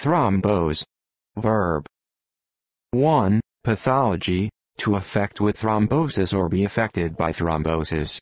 Thrombose. Verb. 1. Pathology, to affect with thrombosis or be affected by thrombosis.